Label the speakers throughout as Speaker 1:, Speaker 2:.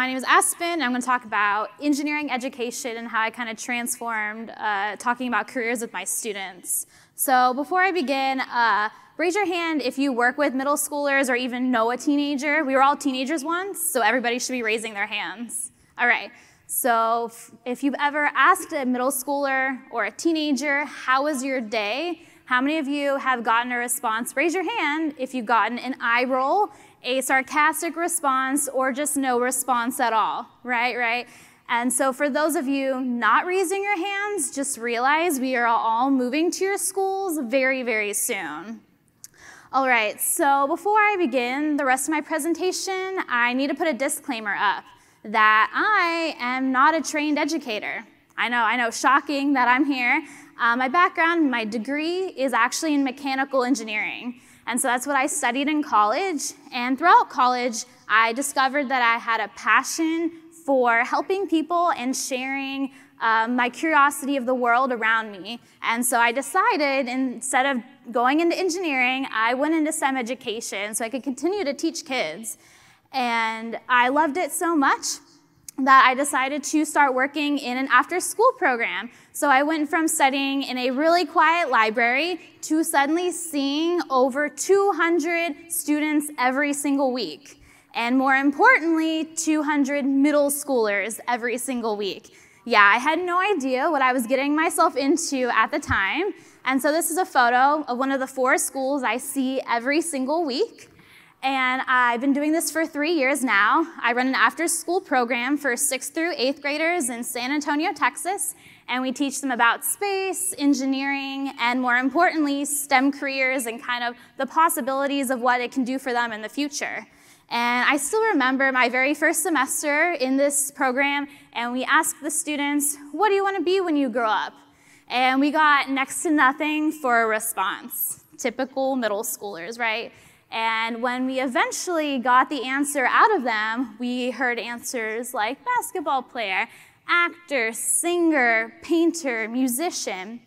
Speaker 1: my name is Aspen. I'm going to talk about engineering education and how I kind of transformed uh, talking about careers with my students. So before I begin, uh, raise your hand if you work with middle schoolers or even know a teenager. We were all teenagers once, so everybody should be raising their hands. All right. So if you've ever asked a middle schooler or a teenager, how was your day? How many of you have gotten a response? Raise your hand if you've gotten an eye roll a sarcastic response or just no response at all, right, right? And so for those of you not raising your hands, just realize we are all moving to your schools very, very soon. All right, so before I begin the rest of my presentation, I need to put a disclaimer up that I am not a trained educator. I know, I know, shocking that I'm here. Uh, my background, my degree is actually in mechanical engineering. And so that's what I studied in college. And throughout college, I discovered that I had a passion for helping people and sharing um, my curiosity of the world around me. And so I decided instead of going into engineering, I went into STEM education so I could continue to teach kids. And I loved it so much that I decided to start working in an after school program. So I went from studying in a really quiet library to suddenly seeing over 200 students every single week. And more importantly, 200 middle schoolers every single week. Yeah, I had no idea what I was getting myself into at the time. And so this is a photo of one of the four schools I see every single week. And I've been doing this for three years now. I run an after school program for sixth through eighth graders in San Antonio, Texas. And we teach them about space, engineering, and more importantly, STEM careers and kind of the possibilities of what it can do for them in the future. And I still remember my very first semester in this program, and we asked the students, What do you want to be when you grow up? And we got next to nothing for a response. Typical middle schoolers, right? And when we eventually got the answer out of them, we heard answers like basketball player, actor, singer, painter, musician.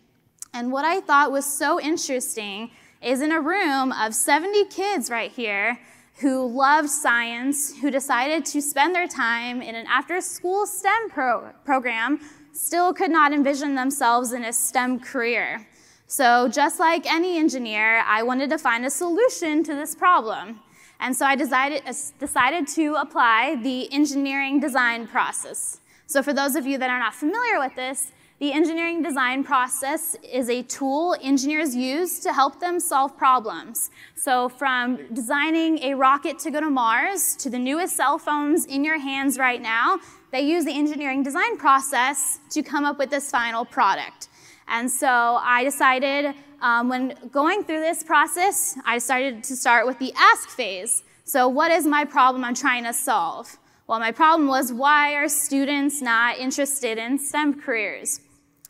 Speaker 1: And what I thought was so interesting is in a room of 70 kids right here who loved science, who decided to spend their time in an after school STEM pro program, still could not envision themselves in a STEM career. So just like any engineer, I wanted to find a solution to this problem. And so I decided, uh, decided to apply the engineering design process. So for those of you that are not familiar with this, the engineering design process is a tool engineers use to help them solve problems. So from designing a rocket to go to Mars to the newest cell phones in your hands right now, they use the engineering design process to come up with this final product. And so I decided um, when going through this process, I started to start with the ask phase. So what is my problem I'm trying to solve? Well, my problem was why are students not interested in STEM careers?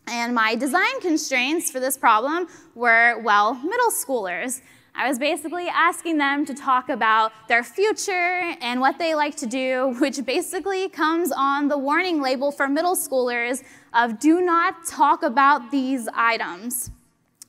Speaker 1: And my design constraints for this problem were, well, middle schoolers. I was basically asking them to talk about their future and what they like to do, which basically comes on the warning label for middle schoolers of do not talk about these items.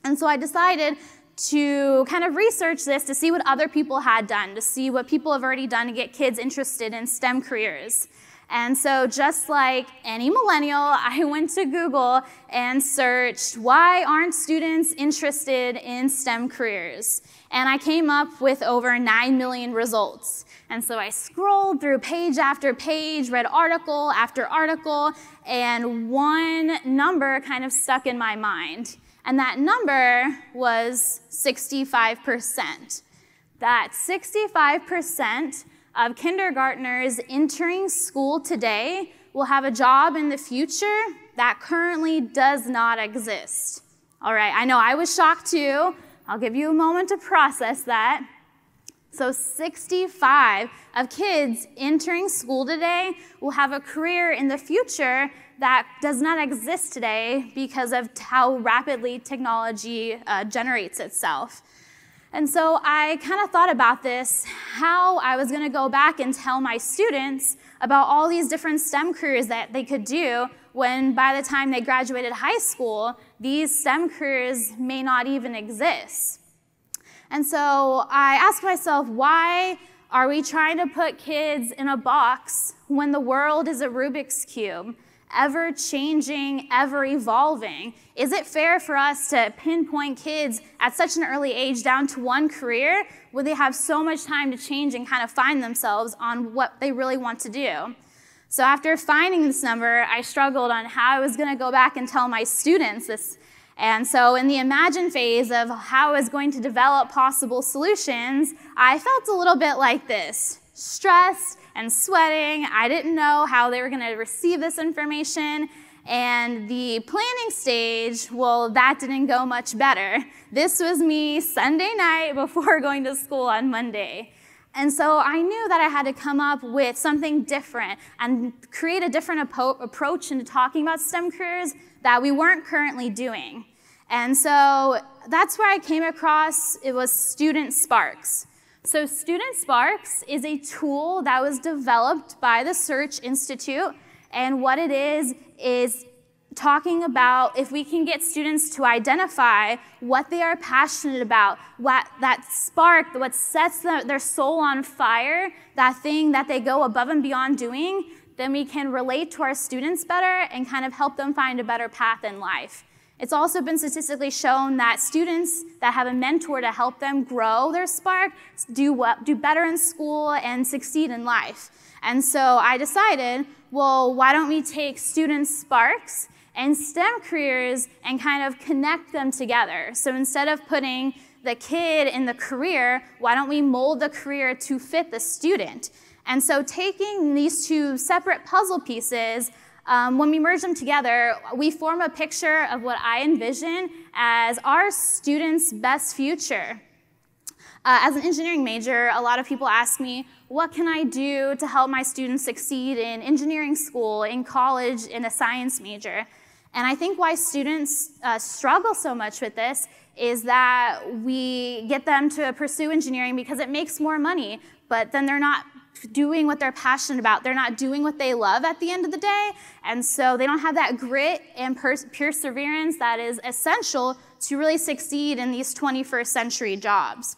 Speaker 1: And so I decided to kind of research this to see what other people had done, to see what people have already done to get kids interested in STEM careers. And so, just like any millennial, I went to Google and searched why aren't students interested in STEM careers? And I came up with over 9 million results. And so I scrolled through page after page, read article after article, and one number kind of stuck in my mind. And that number was 65%. That 65% of kindergartners entering school today will have a job in the future that currently does not exist. All right, I know I was shocked too. I'll give you a moment to process that. So 65 of kids entering school today will have a career in the future that does not exist today because of how rapidly technology uh, generates itself. And so I kind of thought about this, how I was going to go back and tell my students about all these different STEM careers that they could do when by the time they graduated high school, these STEM careers may not even exist. And so I asked myself, why Are we trying to put kids in a box when the world is a Rubik's Cube, ever changing, ever evolving? Is it fair for us to pinpoint kids at such an early age down to one career where they have so much time to change and kind of find themselves on what they really want to do? So after finding this number, I struggled on how I was going to go back and tell my students this. And so in the imagine phase of how I was going to develop possible solutions, I felt a little bit like this, stressed and sweating. I didn't know how they were going to receive this information. And the planning stage, well, that didn't go much better. This was me Sunday night before going to school on Monday. And so I knew that I had to come up with something different and create a different approach into talking about STEM careers that we weren't currently doing. And so that's where I came across, it was Student Sparks. So Student Sparks is a tool that was developed by the Search Institute. And what it is, is talking about if we can get students to identify what they are passionate about, what that spark, what sets the, their soul on fire, that thing that they go above and beyond doing, then we can relate to our students better and kind of help them find a better path in life. It's also been statistically shown that students that have a mentor to help them grow their spark do, what, do better in school and succeed in life. And so I decided, well, why don't we take student sparks and STEM careers and kind of connect them together. So instead of putting the kid in the career, why don't we mold the career to fit the student? And so taking these two separate puzzle pieces, um, when we merge them together, we form a picture of what I envision as our students' best future. Uh, as an engineering major, a lot of people ask me, what can I do to help my students succeed in engineering school, in college, in a science major? And I think why students uh, struggle so much with this is that we get them to pursue engineering because it makes more money, but then they're not doing what they're passionate about. They're not doing what they love at the end of the day. And so they don't have that grit and perseverance that is essential to really succeed in these 21st century jobs.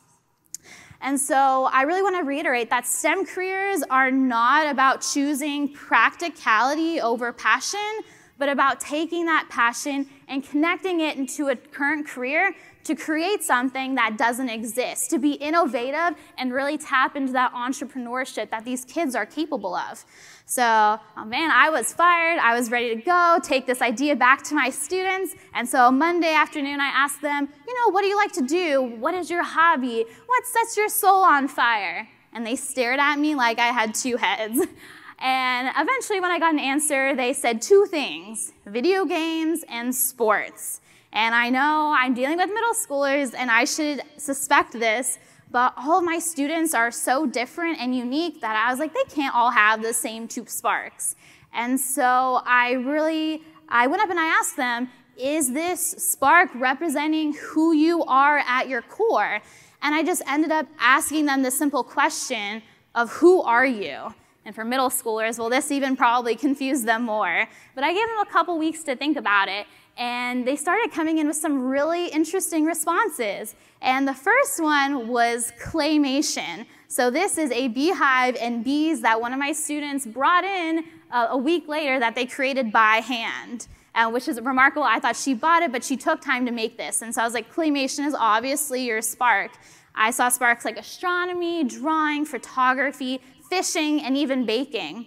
Speaker 1: And so I really want to reiterate that STEM careers are not about choosing practicality over passion, but about taking that passion and connecting it into a current career to create something that doesn't exist, to be innovative and really tap into that entrepreneurship that these kids are capable of. So, oh man, I was fired. I was ready to go, take this idea back to my students. And so Monday afternoon, I asked them, you know, what do you like to do? What is your hobby? What sets your soul on fire? And they stared at me like I had two heads. And eventually, when I got an answer, they said two things video games and sports. And I know I'm dealing with middle schoolers, and I should suspect this, but all of my students are so different and unique that I was like, they can't all have the same two sparks. And so I really, I went up and I asked them, is this spark representing who you are at your core? And I just ended up asking them the simple question of who are you? And for middle schoolers, well, this even probably confused them more. But I gave them a couple weeks to think about it, and they started coming in with some really interesting responses. And the first one was claymation. So this is a beehive and bees that one of my students brought in uh, a week later that they created by hand. Uh, which is remarkable. I thought she bought it, but she took time to make this. And so I was like, claymation is obviously your spark. I saw sparks like astronomy, drawing, photography, fishing, and even baking.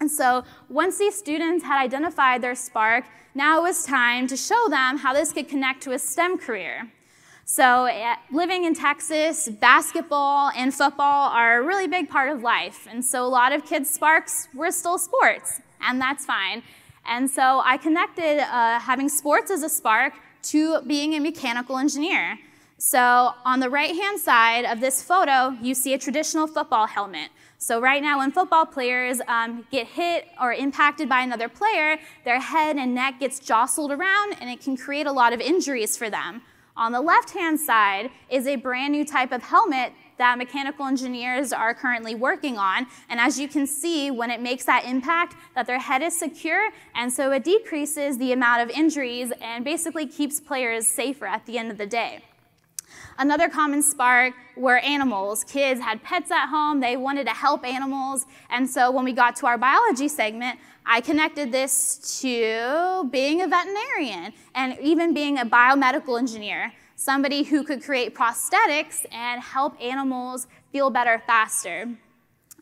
Speaker 1: And so once these students had identified their spark, now it was time to show them how this could connect to a STEM career. So uh, living in Texas, basketball and football are a really big part of life. And so a lot of kids' sparks were still sports, and that's fine. And so I connected uh, having sports as a spark to being a mechanical engineer. So on the right-hand side of this photo, you see a traditional football helmet. So right now, when football players um, get hit or impacted by another player, their head and neck gets jostled around, and it can create a lot of injuries for them. On the left-hand side is a brand new type of helmet that mechanical engineers are currently working on. And as you can see, when it makes that impact, that their head is secure, and so it decreases the amount of injuries and basically keeps players safer at the end of the day. Another common spark were animals. Kids had pets at home, they wanted to help animals. And so when we got to our biology segment, I connected this to being a veterinarian and even being a biomedical engineer, somebody who could create prosthetics and help animals feel better faster.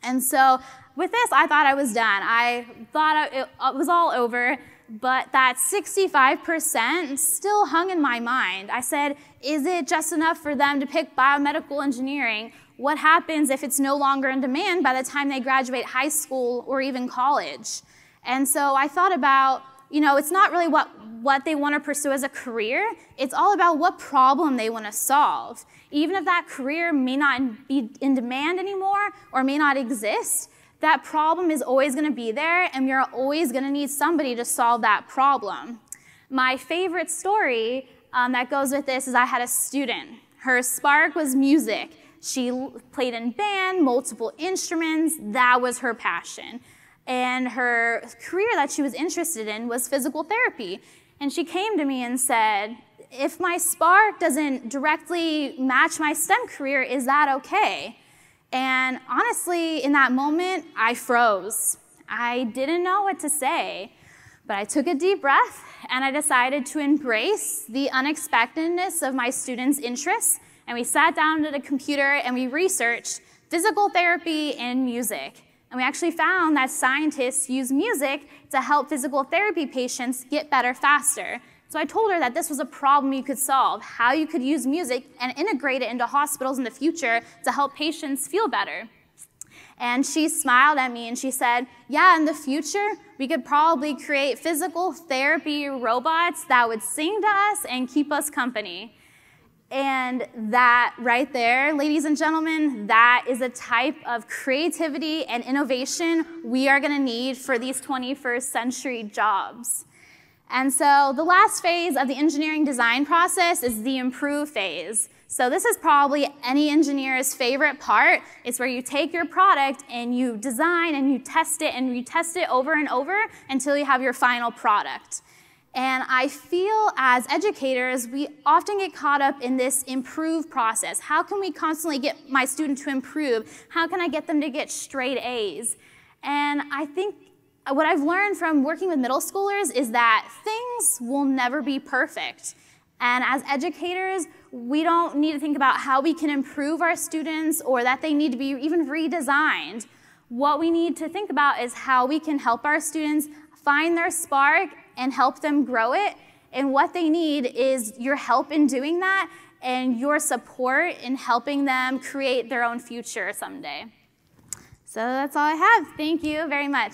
Speaker 1: And so with this, I thought I was done. I thought it was all over but that 65% still hung in my mind. I said, is it just enough for them to pick biomedical engineering? What happens if it's no longer in demand by the time they graduate high school or even college? And so I thought about, you know, it's not really what, what they want to pursue as a career, it's all about what problem they want to solve. Even if that career may not be in demand anymore or may not exist, that problem is always going to be there, and you're always going to need somebody to solve that problem. My favorite story um, that goes with this is I had a student. Her spark was music. She played in band, multiple instruments. That was her passion. And her career that she was interested in was physical therapy. And she came to me and said, if my spark doesn't directly match my STEM career, is that okay? And honestly, in that moment, I froze. I didn't know what to say, but I took a deep breath and I decided to embrace the unexpectedness of my students' interests. And we sat down at a computer and we researched physical therapy and music. And we actually found that scientists use music to help physical therapy patients get better faster. So I told her that this was a problem you could solve, how you could use music and integrate it into hospitals in the future to help patients feel better. And she smiled at me and she said, Yeah, in the future, we could probably create physical therapy robots that would sing to us and keep us company. And that right there, ladies and gentlemen, that is a type of creativity and innovation we are gonna need for these 21st century jobs. And so the last phase of the engineering design process is the improve phase. So this is probably any engineer's favorite part. It's where you take your product and you design and you test it and you test it over and over until you have your final product. And I feel as educators, we often get caught up in this improve process. How can we constantly get my student to improve? How can I get them to get straight A's? And I think what I've learned from working with middle schoolers is that things will never be perfect. And as educators, we don't need to think about how we can improve our students or that they need to be even redesigned. What we need to think about is how we can help our students find their spark and help them grow it. And what they need is your help in doing that and your support in helping them create their own future someday. So that's all I have. Thank you very much.